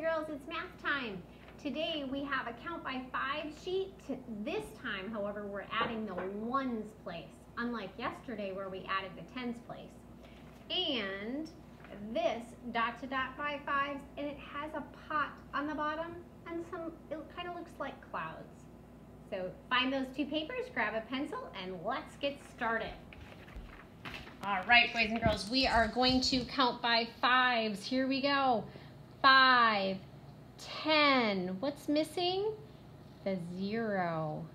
girls, it's math time. Today we have a count by five sheet. This time, however, we're adding the ones place, unlike yesterday where we added the tens place. And this dot to dot by fives, and it has a pot on the bottom and some, it kind of looks like clouds. So find those two papers, grab a pencil, and let's get started. All right, boys and girls, we are going to count by fives. Here we go. Five, ten. What's missing? The zero.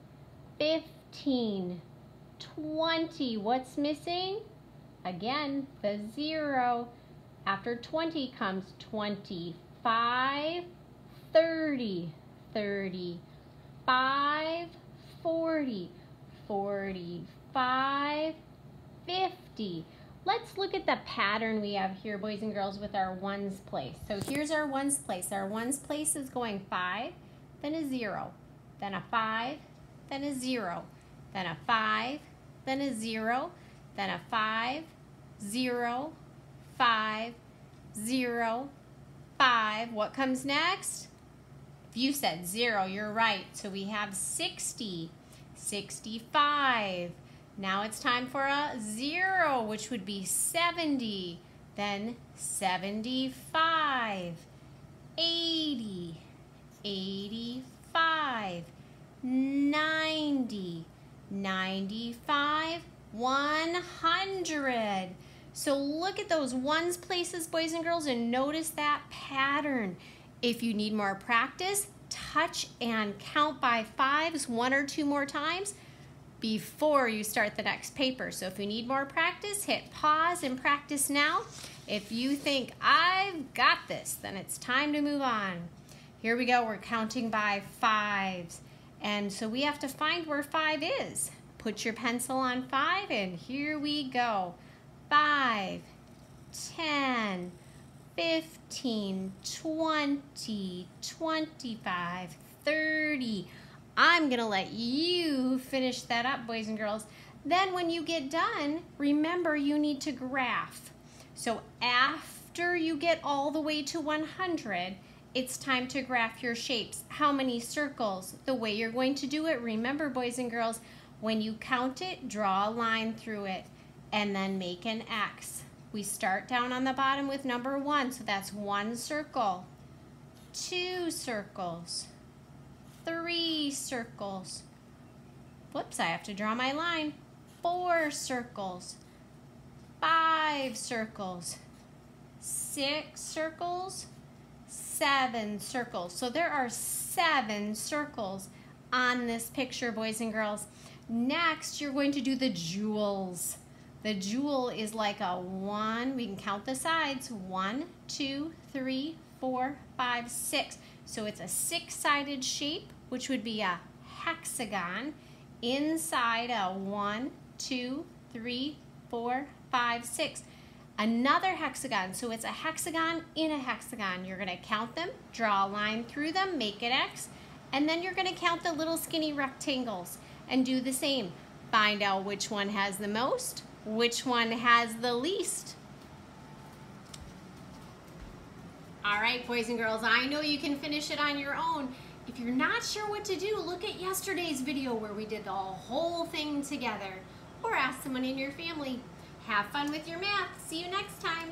Fifteen, twenty. What's missing? Again, the zero. After 20 comes 25, 30, 35, 40, 45, 50. Let's look at the pattern we have here, boys and girls, with our ones place. So here's our ones place. Our ones place is going 5, then a 0, then a 5, then a 0, then a 5, then a 0, then a 5, 0, 5, 0, 5. What comes next? If you said 0, you're right. So we have 60, 65. Now it's time for a 0, which would be 70. Then 75, 80, 85, 90, 95, 100. So look at those ones places, boys and girls, and notice that pattern. If you need more practice, touch and count by fives one or two more times before you start the next paper. So if you need more practice, hit pause and practice now. If you think, I've got this, then it's time to move on. Here we go, we're counting by fives. And so we have to find where five is. Put your pencil on five and here we go. 5, 10, 15, 20, 25, 30. I'm going to let you finish that up, boys and girls. Then when you get done, remember you need to graph. So after you get all the way to 100, it's time to graph your shapes. How many circles? The way you're going to do it, remember boys and girls, when you count it, draw a line through it and then make an X. We start down on the bottom with number one, so that's one circle, two circles, three circles. Whoops, I have to draw my line. Four circles, five circles, six circles, seven circles. So there are seven circles on this picture, boys and girls. Next, you're going to do the jewels. The jewel is like a one, we can count the sides, one, two, three, four, five, six. So it's a six-sided shape, which would be a hexagon inside a one, two, three, four, five, six. Another hexagon, so it's a hexagon in a hexagon. You're gonna count them, draw a line through them, make it X, and then you're gonna count the little skinny rectangles and do the same. Find out which one has the most, which one has the least? All right, boys and girls, I know you can finish it on your own. If you're not sure what to do, look at yesterday's video where we did the whole thing together. Or ask someone in your family. Have fun with your math. See you next time.